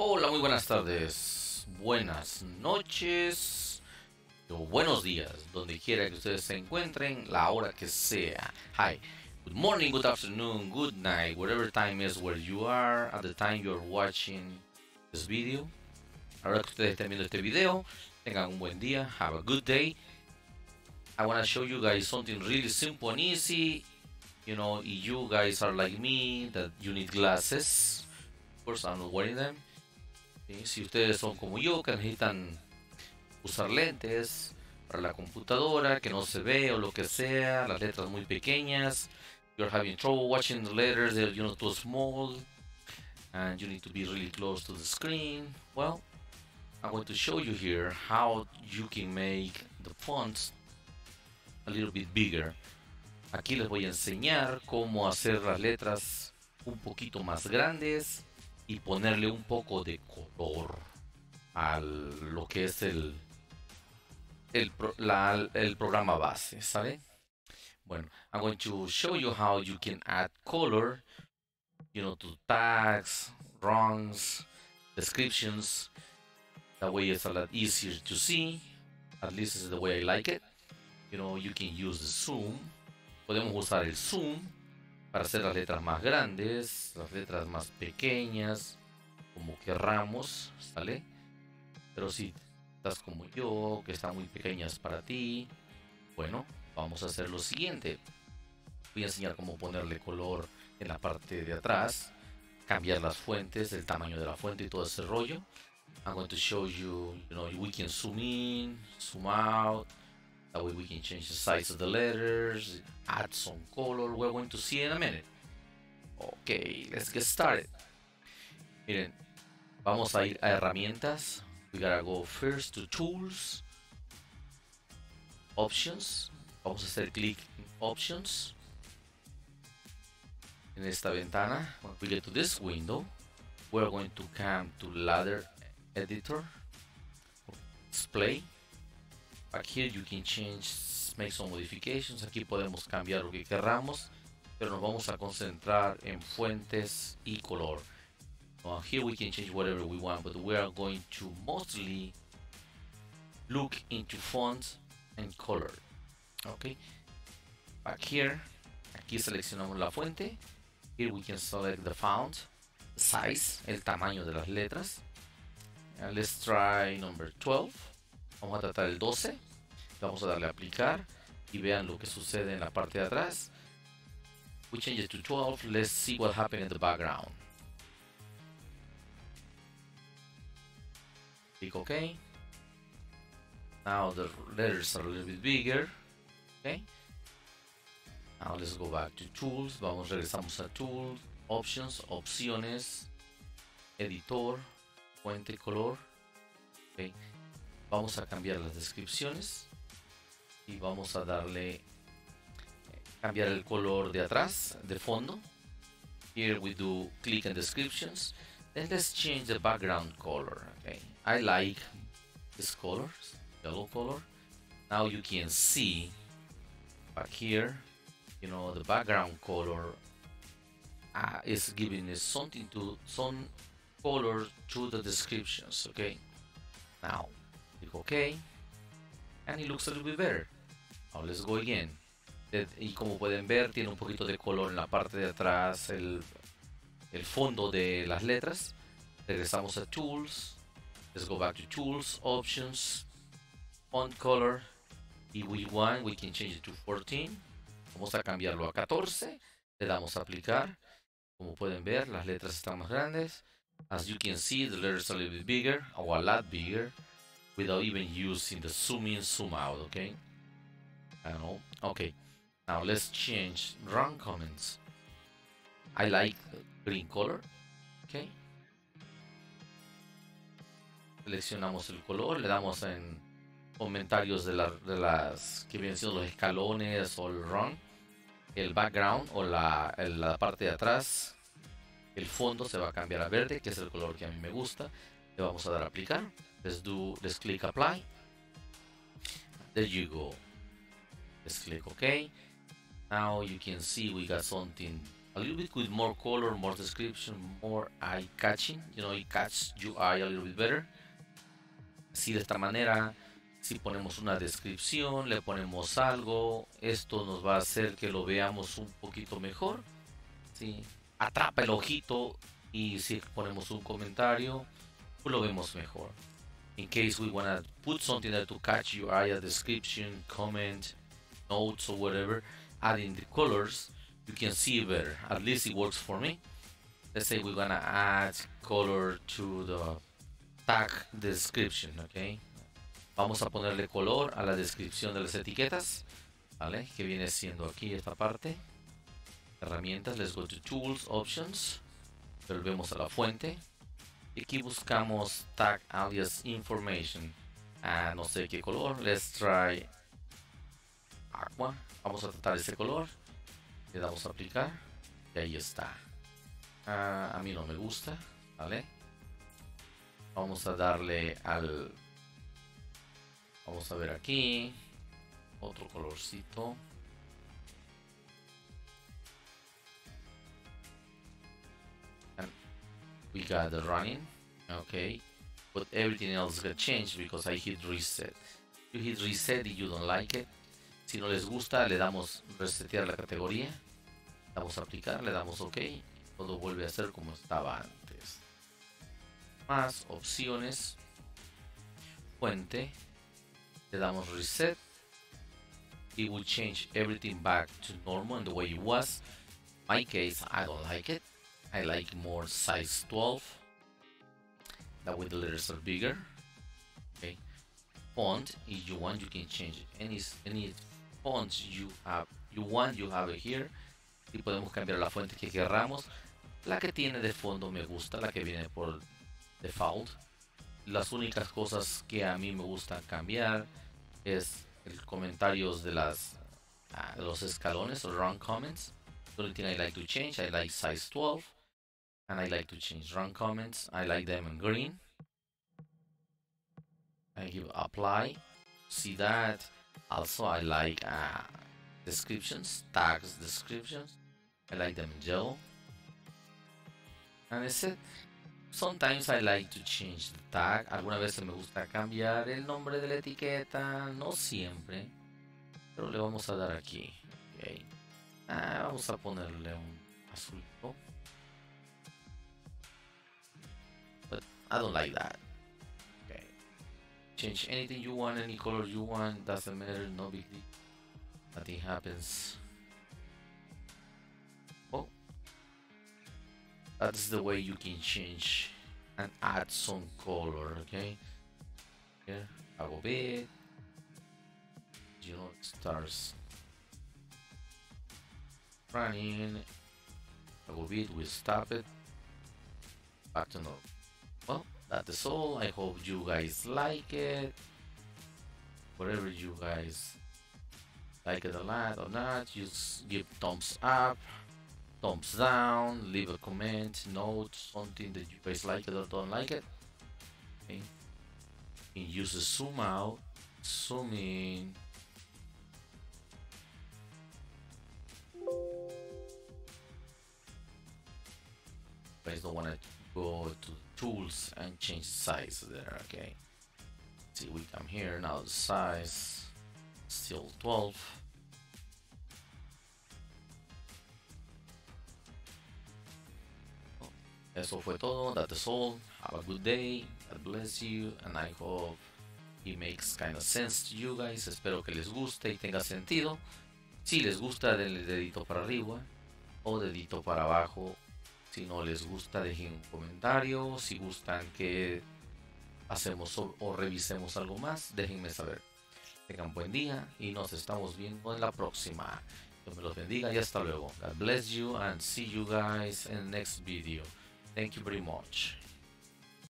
Hola, muy buenas tardes, buenas noches o buenos días, donde quiera que ustedes se encuentren, la hora que sea. Hi, good morning, good afternoon, good night, whatever time is where you are at the time you're watching this video. Ahora que ustedes estén viendo este video, tengan un buen día, have a good day. I want to show you guys something really simple and easy. You know, if you guys are like me, that you need glasses. Of course, I'm not wearing them. Si ustedes son como yo, que necesitan usar lentes para la computadora, que no se ve o lo que sea, las letras muy pequeñas, you're having trouble watching the letters, they're you know, too small, and you need to be really close to the screen. Well, I'm going to show you here how you can make the fonts a little bit bigger. Aquí les voy a enseñar cómo hacer las letras un poquito más grandes y ponerle un poco de color a lo que es el, el, la, el programa base, ¿sabe? Bueno, I'm going to show you how you can add color, you know, to tags, rungs, descriptions. That way it's a lot easier to see. At least is the way I like it. You know, you can use the zoom. Podemos usar el zoom para hacer las letras más grandes, las letras más pequeñas, como querramos, ¿sale? Pero si estás como yo, que están muy pequeñas para ti, bueno, vamos a hacer lo siguiente. Voy a enseñar cómo ponerle color en la parte de atrás, cambiar las fuentes, el tamaño de la fuente y todo ese rollo. I'm going to show you, you know, we can zoom in, zoom out, That way we can change the size of the letters, add some color. We're going to see in a minute. Okay, let's get started. Miren, vamos a ir a herramientas. We gotta go first to tools, options. Vamos a hacer clic en options. En esta ventana, when we get to this window, we're going to come to ladder editor, display. Here you can change, make some modifications. Aquí podemos cambiar lo que pero nos vamos a concentrar en fuentes y color. Well, here we can change whatever we want, but we are going to mostly look into fonts and color. Okay. Back here, aquí seleccionamos la fuente. Here we can select the font, size, el tamaño de las letras. And let's try number 12. Vamos a tratar el 12. Vamos a darle a aplicar y vean lo que sucede en la parte de atrás. We change it to 12. Let's see what happened in the background. Click OK. Now the letters are a little bit bigger. Okay. Now let's go back to Tools. Vamos, regresamos a Tools, Options, Opciones, Editor, Fuente, Color. Okay. Vamos a cambiar las descripciones y vamos a darle cambiar el color de atrás de fondo. Here we do click and descriptions. Then let's change the background color okay I like this color yellow color. Now you can see back here you know the background color uh, is giving us something to some color to the descriptions okay now click ok and it looks a little bit better Now let's go again. Y como pueden ver, tiene un poquito de color en la parte de atrás, el, el fondo de las letras. Regresamos a Tools. Let's go back to Tools, Options, Font Color. Y we want, we can change it to 14. Vamos a cambiarlo a 14. Le damos a aplicar. Como pueden ver, las letras están más grandes. As you can see, the letters are a little bit bigger, or a lot bigger, without even using the zoom in, zoom out, okay? I don't know. Okay, now let's change run comments. I like green color. Okay. Seleccionamos el color, le damos en comentarios de, la, las que vienen los escalones o el run, el background o la, la parte de atrás. El fondo se va a cambiar a verde, que es el color que a mí me gusta. Le vamos a dar a aplicar. Let's do, let's click apply. There you go. Let's click OK. Now you can see we got something a little bit with more color, more description, more eye-catching. You know, it catches your eye a little bit better. Así de esta manera, si ponemos una descripción, le ponemos algo, esto nos va a hacer que lo veamos un poquito mejor. ¿sí? Atrapa el ojito y si ponemos un comentario, lo vemos mejor. In case we want to put something there to catch your eye, a description, comment, notes or whatever, adding the colors, you can see better. At least it works for me. Let's say we're gonna add color to the tag description, okay? Vamos a ponerle color a la descripción de las etiquetas, ¿vale? Que viene siendo aquí esta parte. Herramientas, let's go to Tools, Options. Volvemos a la fuente. Aquí buscamos tag alias information. Ah, no sé qué color. Let's try aqua. Vamos a tratar ese color. Le damos a aplicar. Y ahí está. Ah, a mí no me gusta. ¿Vale? Vamos a darle al... Vamos a ver aquí. Otro colorcito. We got the running. Okay. But everything else got changed because I hit reset. You hit reset if you don't like it. Si no les gusta, le damos resetear la categoría. Damos a aplicar, le damos OK. Todo vuelve a ser como estaba antes. Más opciones. Fuente. Le damos reset. It will change everything back to normal and the way it was. My case, I don't like it. I like more size 12. That way the letters are bigger. Okay. Font, if you want, you can change any any fonts you have you want you have it here y podemos cambiar la fuente que queramos la que tiene de fondo me gusta la que viene por default las únicas cosas que a mí me gusta cambiar es el comentarios de las uh, los escalones o run comments the only thing I like to change I like size 12 and I like to change run comments. I like them in green. I give apply. See that. Also I like uh, descriptions tags descriptions. I like them in yellow. And I said sometimes I like to change the tag. Algunas veces me gusta cambiar el nombre de la etiqueta. No siempre. Pero le vamos a dar aquí. Okay. ah, vamos a ponerle un azulito I don't like that Okay. change anything you want, any color you want, doesn't matter, no big deal. Nothing happens. Oh, that's the way you can change and add some color, okay? Yeah, I will be You know, it starts running. I go big, we stop it. Back to normal. Well, that is all i hope you guys like it. Whatever you guys like it a lot or not just give thumbs up thumbs down leave a comment note something that you guys like it or don't like it. Okay? And use the zoom out zoom in. Guys don't want to go to tools and change size there okay see we come here now the size still 12 Eso fue todo. That is all. Have a good day. God bless you. And I hope it makes kind of sense to you guys. Espero que les guste y tenga sentido. Si les gusta, denle dedito para arriba o dedito para abajo si no les gusta, dejen un comentario. Si gustan que hacemos o, revisemos algo más, déjenme saber. Tengan buen día y nos estamos viendo en la próxima. Dios me los bendiga y hasta luego. God bless you and see you guys in the next video. Thank you very much.